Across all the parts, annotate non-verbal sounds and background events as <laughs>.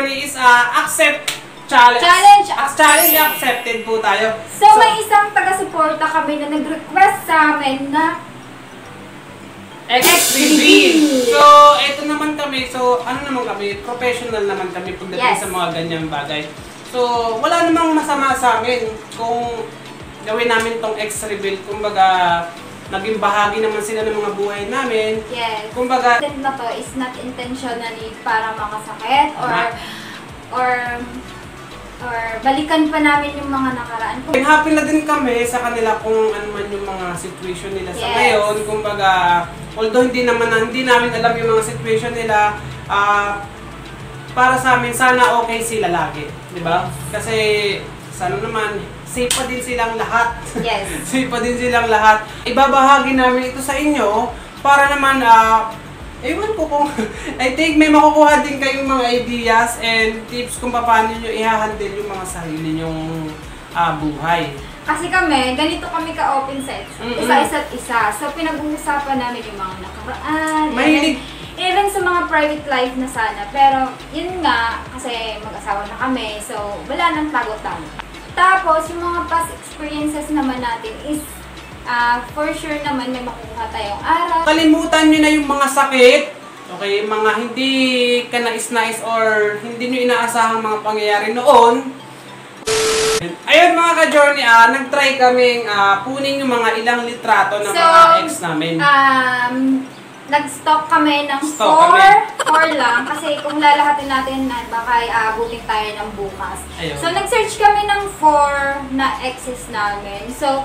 ka-journey is uh, accept challenge. Challenge Ac- challenge accepted po tayo. So, may isang taga-suporta kami na nag-request sa amin na X reveal. X-reveal. So, eto naman kami. So, ano naman kami? Professional naman kami pagdating Yes. sa mga ganyang bagay. So, wala namang masama sa amin kung gawin namin tong X reveal. Kumbaga, naging bahagi naman sila ng mga buhay namin. yes, Kumbaga, content na to is not intentionally para makasakit or Tama. or or balikan pa namin yung mga nakaraan. Kung happy na din kami sa kanila kung ano man yung mga situation nila sa Yes. ngayon. Kumbaga, although hindi naman hindi namin alam yung mga situation nila, ah, para sa amin, sana okay sila lagi. Di ba? Kasi, sana naman, safe pa din silang lahat. Yes. <laughs> safe pa din silang lahat. Ibabahagi namin ito sa inyo para naman, ah, ewan ko kung, <laughs> I think may makukuha din kayong mga ideas and tips kung paano nyo i-handle yung mga sarili nyong ah, buhay. Kasi kami, ganito kami ka-open sex. Mm-mm. Isa isa't isa. So, pinag-uusapan namin yung mga nakaraan. Mahilig- Even, even sa mga private life na sana. Pero, yun nga, kasi mag-asawa na kami. So, wala nang tago-tago. Tapos, yung mga past experiences naman natin is, ah, for sure naman may makukuha tayong aral. Kalimutan nyo na yung mga sakit. Okay, mga hindi ka nais-nais or hindi nyo inaasahang mga pangyayari noon. Ayun mga ka-journey, ah, nag-try kaming ah, kunin yung mga ilang litrato ng So, mga ex namin. Um, nag-stock kami ng Stock 4, 4 lang kasi kung lalahatin natin na baka aabutin tayo ng bukas. Ayun. So nag-search kami ng 4 na exes namin. So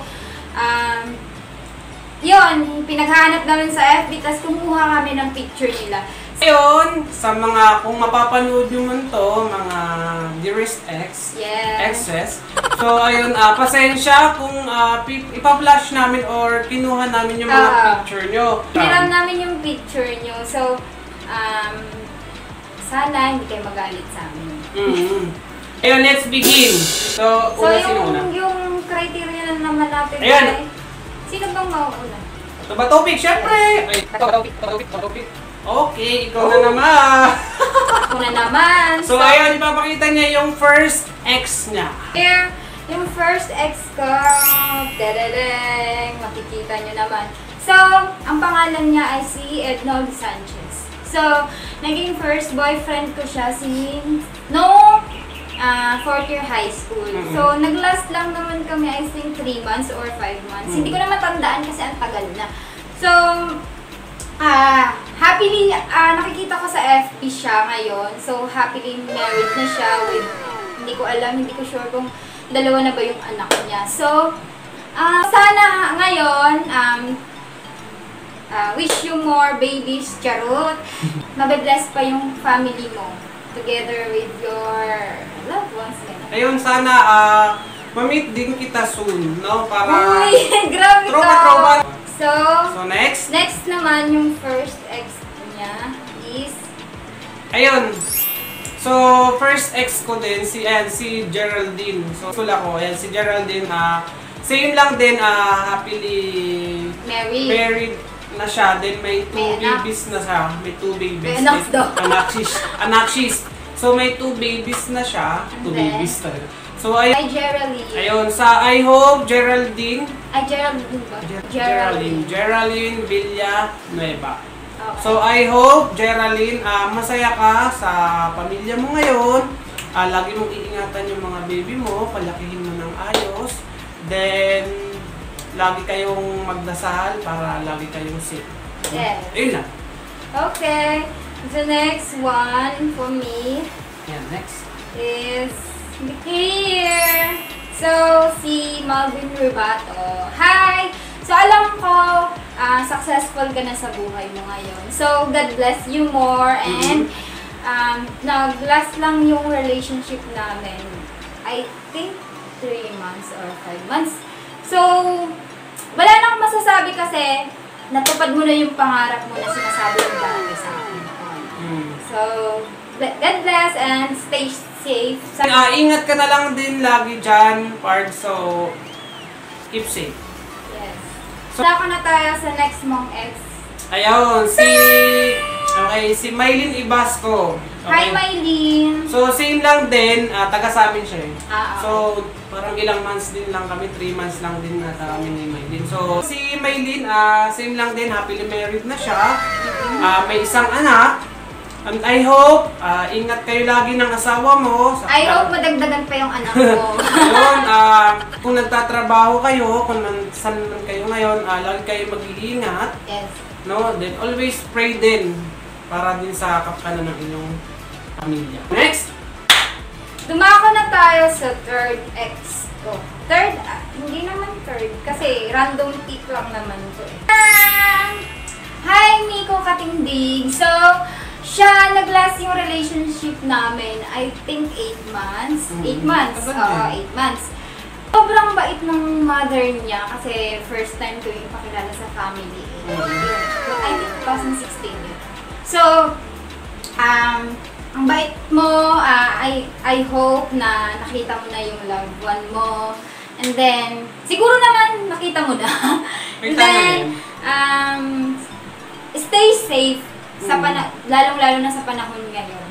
um yun, pinaghanap namin sa FB tapos kumuha kami ng picture nila. Ayun, sa mga, kung mapapanood nyo man to, mga dearest ex, Yes. exes. So, ayun, ah, pasensya kung ah, pi- ipa-flash namin or kinuha namin yung mga Ah. picture nyo. Hiniram namin yung picture nyo. So, um, sana hindi kayo magalit sa amin. mm Ayun, let's begin. So, So, una yung, yung criteria na naman natin Ayan. ay, sino bang mauuna? Ito ba topic? Siyempre! Ay, ito topic, ito topic, ito topic. Okay, ikaw na naman. Ako na naman. so, ayun, ipapakita niya yung first ex niya. Here, yung first ex ko, dadadeng, makikita nyo naman. So, ang pangalan niya ay si Ednold Sanchez. So, naging first boyfriend ko siya si no ah, fourth year high school. Mhm. So, nag-last lang naman kami, I think, 3 months or 5 months. Mhm. Hindi ko na matandaan kasi ang tagal na. So, ah, happily, ah, nakikita ko sa FB siya ngayon. So, happily married na siya with, hindi ko alam, hindi ko sure kung dalawa na ba yung anak niya. So, ah, sana ngayon, um, ah, wish you more babies, charot. <laughs> Mabe-bless pa yung family mo together with your loved ones. Ayun, sana ah ma-meet din kita soon, no? Para Uy, <laughs> grabe Tropa, ka! tropa. So, So next, next naman yung first ex niya is ayun. So, first ex ko din, si, ayan, si Geraldine. So, sula ko, ayan, si Geraldine, ah, same lang din, ah, happily Mary. married na siya. Then, may two May anak. babies na siya. May two babies. May anak daw. Anak she's, anak she's. So, may two babies na siya. And Two then? babies talaga. So, ayun. Ay, Geraldine. Ayun, sa I hope Geraldine Ay, Geraldine ba? Geraldine. Geraldine Villanueva. Okay. So, I hope, Geraldine, ah, masaya ka sa pamilya mo ngayon. Ah, lagi mong iingatan yung mga baby mo, palakihin mo ng ayos. Then, lagi kayong magdasal para lagi kayong safe. Yes. Ayun lang. Okay. The next one for me Yan, next. is here. So, si Malvin Rubato. Hi! So, alam ko, ah, successful ka na sa buhay mo ngayon. So, God bless you more and um, nag-last lang yung relationship namin. I think 3 months or 5 months. So, wala na akong masasabi kasi natupad mo na yung pangarap mo na sinasabi mo dati sa akin. Hmm. So, God bless and stay safe. Sa- Ah, ingat ka na lang din lagi dyan, Pard. So, keep safe. yes. So, na tayo sa next mong ex. Ayun, si Okay, si Maylin Ibasco. Hi, Okay. Mylene! So, same lang din. ah, taga sa amin siya eh. Ah, So, parang ilang months din lang kami. 3 months lang din na kami ni Maylin. So, si Maylin, ah, same lang din. Happily married na siya. Ah, may isang anak. And I hope, ah, ingat kayo lagi ng asawa mo. Sa- I hope madagdagan pa yung anak mo. <laughs> Yun, ah, kung nagtatrabaho kayo, kung nan- saan man kayo ngayon, ah, lagi kayo mag-iingat. yes. No? Then always pray din para din sa kapakanan ng inyong pamilya. Next! Dumako na tayo sa third ex ko. Third, ah, hindi naman third. Kasi random pick lang naman to eh. Ah, Hi, Miko Katindig. So, siya, nag-last yung relationship namin, I think 8 months. 8 Mm, months. Oo, din. 8 months. Sobrang bait ng mother niya kasi first time ko yung pakilala sa family. Eh. Mm. Yun. I think 2016 yun. So, um, ang bait mo, ah, I, I hope na nakita mo na yung loved one mo. And then, siguro naman nakita mo na. <laughs> And then, um, stay safe sa Mm. pana lalong-lalo na sa panahon ngayon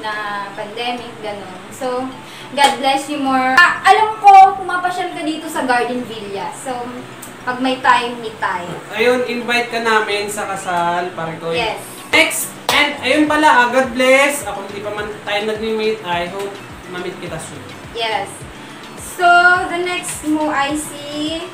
na pandemic, gano'n. So, God bless you more. Ah, alam ko, pumapasyal ka dito sa Garden Villa. So, pag may time, meet tayo. Ayun, invite ka namin sa kasal, pare ko. Yes. Next! And ayun pala, ah, God bless. Ako hindi pa man tayo nag-meet. I hope ma-meet kita soon. Yes. So, the next mo I see...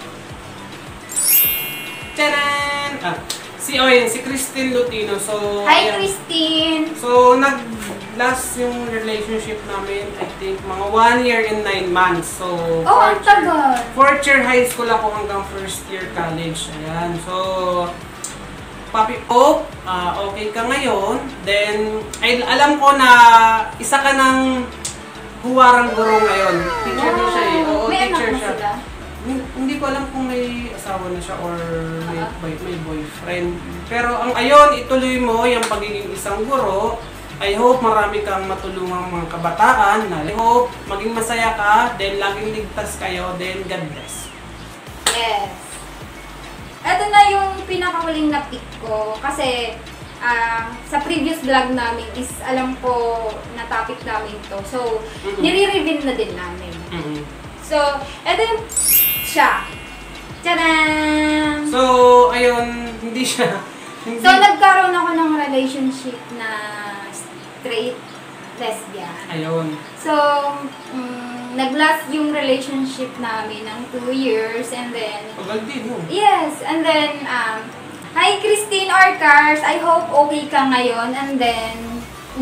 Tcharan! Ah, si, oh yun, si Christine Lutino. So, Hi, ayan. Christine! So, nag-last yung relationship namin, I think, mga one year and nine months. So, Oh, ang fourth year- tagal! Fourth year high school ako hanggang first year college. Ayan. So, Papi Pope, ah, okay ka ngayon. Then, ay, alam ko na isa ka ng huwarang guro ngayon. Teacher na siya eh. Oo, May teacher siya. sila? Hindi ko alam kung may asawa na siya or may, boy, may boyfriend. Pero ang ayon, ituloy mo yung pagiging isang guro. I hope marami kang matulungang mga kabataan. I hope maging masaya ka, then laging ligtas kayo, then God bless. Yes. Ito na yung pinakahuling na pick ko kasi ah, sa previous vlog namin is alam ko na topic namin to. So, Mhm. nire-reveal na din namin. Mhm. So, ito yung siya. Tadam! So, ayun, hindi siya. <laughs> Hindi, So, nagkaroon ako ng relationship na straight lesbian. ayun. So, mm, nag-last yung relationship namin ng two years and then, Tagal din, yes, and then, um, hi Christine Orcars, I hope okay ka ngayon and then,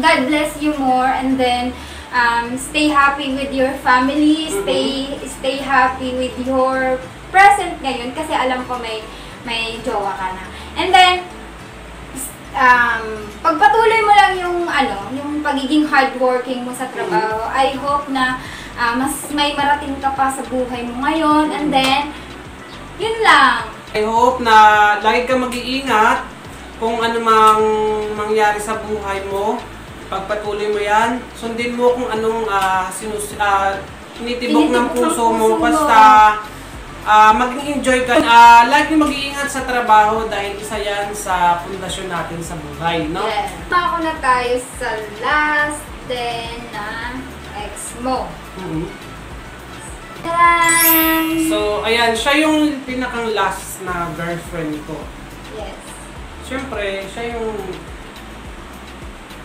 God bless you more and then, um, stay happy with your family, stay stay happy with your present ngayon kasi alam ko may may jowa ka na. And then, um, pagpatuloy mo lang yung ano, yung pagiging hardworking mo sa trabaho. I hope na ah, mas may marating ka pa sa buhay mo ngayon. And then, yun lang. I hope na lagi ka mag-iingat kung ano mang mangyari sa buhay mo. Pagpatuloy mo yan, sundin mo kung anong ah, sinus, ah, tinitibok ng puso mo. Basta ah, maging enjoy ka. Ah, lagi mag-iingat sa trabaho dahil isa yan sa pundasyon natin sa buhay. No? Yes. Ako na tayo sa last then na ex mo. Mhm. Tadam! So, ayan, siya yung pinakang last na girlfriend ko. yes. Siyempre, siya yung...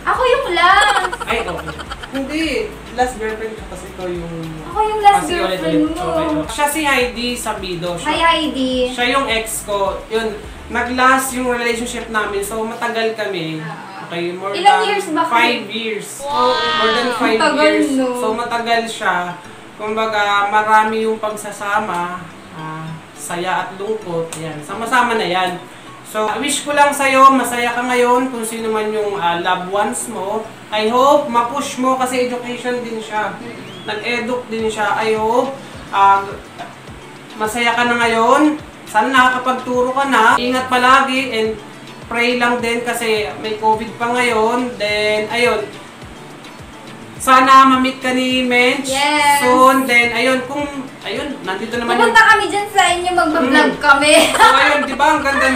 Ako yung last! Ay, okay. Hindi, last girlfriend ko kasi ko yung... Ako yung last Kasi girlfriend ulit. mo. Okay, okay. Siya si Heidi Sabido. Siya, Hi Heidi. siya yung ex ko. Yun, nag-last yung relationship namin. So, matagal kami. Ah. Okay, more Ilang than years ba? Five years. Wow. More than five Ang tagal, years. no? So, matagal siya. Kumbaga, marami yung pagsasama. ah, saya at lungkot. Yan. Sama-sama na yan. So, wish ko lang sa'yo, masaya ka ngayon kung sino man yung ah, loved ones mo. I hope ma-push mo kasi education din siya. Nag-educ din siya. I hope ah, masaya ka na ngayon. Sana nakakapagturo ka na. Ingat palagi and pray lang din kasi may COVID pa ngayon. Then, ayun. Sana ma-meet ka ni Mench Yes. soon. Then, ayun, kung, ayun, nandito naman yung Pupunta kami dyan sa inyo, magbablog Mm. kami. <laughs> So, ayun, di ba? Ang ganda.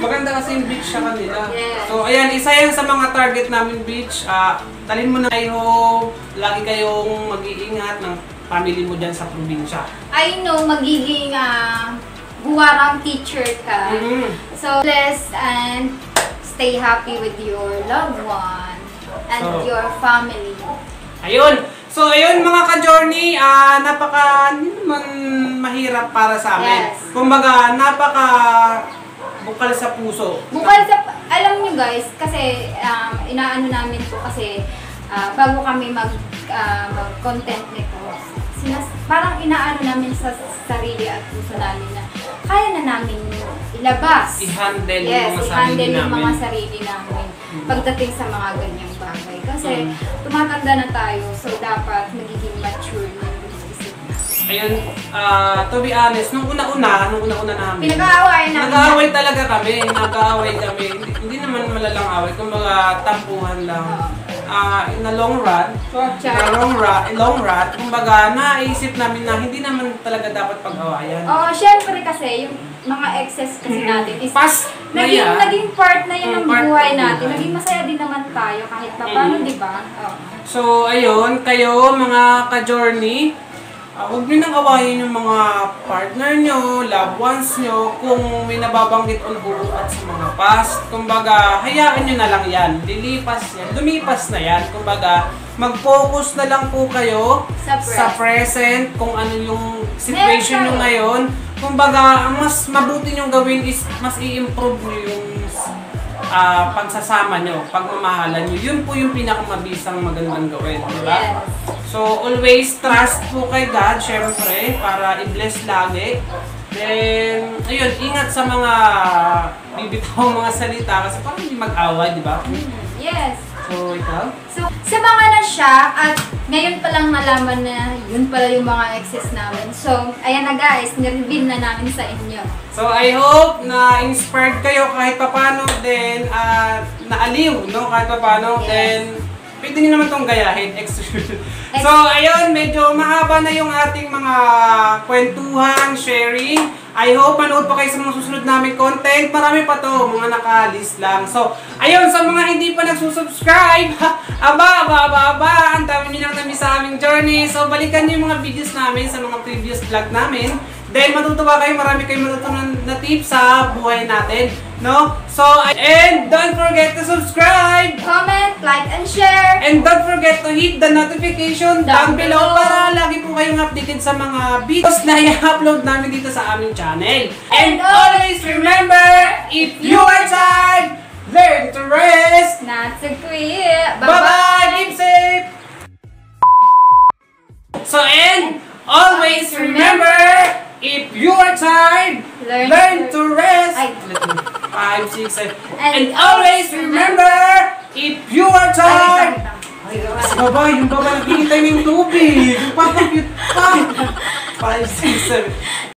Maganda kasi yung beach sa kanila. Yes. So, ayan, isa yan sa mga target namin beach. Ah, talin mo na kayo, lagi kayong mag-iingat ng family mo dyan sa probinsya. I know, magiging ah, buwarang teacher ka. Mhm. So, bless and stay happy with your loved one and So- your family. Ayun. So, ayun mga ka-journey, ah, napaka, naman mahirap para sa amin. Yes. Kumbaga, napaka bukal sa puso. Bukal sa, alam nyo guys, kasi um, inaano namin po kasi ah, bago kami mag, ah, mag-content nito, sinas, parang inaano namin sa sarili at puso namin na kaya na namin ilabas. I-handle yung yes, mga sarili i-handle yung namin. mga sarili namin pagdating sa mga ganyang bagay. Kasi Mm. tumatanda na tayo, so dapat magiging mature na yung isip natin. Ayun, ah, to be honest, nung una-una, nung una-una namin, Pinag-aaway namin. nag-aaway talaga kami, nag-aaway kami. Hindi, hindi naman malalang away, kumbaga tampuhan lang. Ah, in the long run, in the long run, in long run, kumbaga naisip namin na hindi naman talaga dapat pag-awayan. Oo, syempre kasi yung mga excess kasi natin is Pas na naging, yan. naging part na yan Mm, ng buhay natin. Naging masaya din naman tayo kahit pa paano, Mm. di ba? Oo. So, ayun, kayo mga ka-journey, ah, huwag nyo nang awayin yung mga partner nyo, loved ones nyo, kung may nababanggit on who at sa mga past. Kumbaga, hayaan nyo na lang yan. Lilipas yan. Lumipas na yan. Kumbaga, mag-focus na lang po kayo Sa present. sa present, kung ano yung situation nyo ngayon. Kumbaga, ang mas mabuti nyo gawin is mas i-improve nyo yung ah, pagsasama nyo, pagmamahalan nyo. Yun po yung pinakamabisang magandang gawin, di ba? Yes. So, always trust po kay God, syempre, para i-bless lagi. Then, ayun, ingat sa mga bibitaw <laughs> mga salita kasi parang hindi mag-away, di ba? Mm, Yes. So, ikaw? So, sa mga na siya, at ngayon pa lang nalaman na yun pala yung mga exes namin. So, ayan na guys, nireveal na namin sa inyo. So, I hope na inspired kayo kahit papano, then, uh, naaliw, no? Kahit papano, Yes. then, pwede nyo naman tong gayahin, <laughs> so, ayun, medyo mahaba na yung ating mga kwentuhan, sharing. I hope manood pa kayo sa mga susunod namin content. Marami pa to, mga naka-list lang. So, ayun, sa mga hindi pa nagsusubscribe, <laughs> aba, aba, aba, aba, ang dami nyo nang nami sa aming journey. So, balikan nyo yung mga videos namin sa mga previous vlog namin. Then, matutuwa kayo, marami kayong matutunan na tips sa buhay natin. No? So, and don't forget to subscribe! Comment, like, and share. And don't forget to hit the notification down, Down below below. para lagi po kayong updated sa mga videos na i-upload namin dito sa aming channel. And And always remember, if you are tired, learn to rest. Not to quit. Bye-bye! Keep safe! So, and always remember, if you are tired, Learn learn to- to rest. Ay. Five, six, seven. And And always remember, if you are tired, Ay, baba, yung baba, naghihintay na yung tubig. Papampute pa. 5, 6, 7.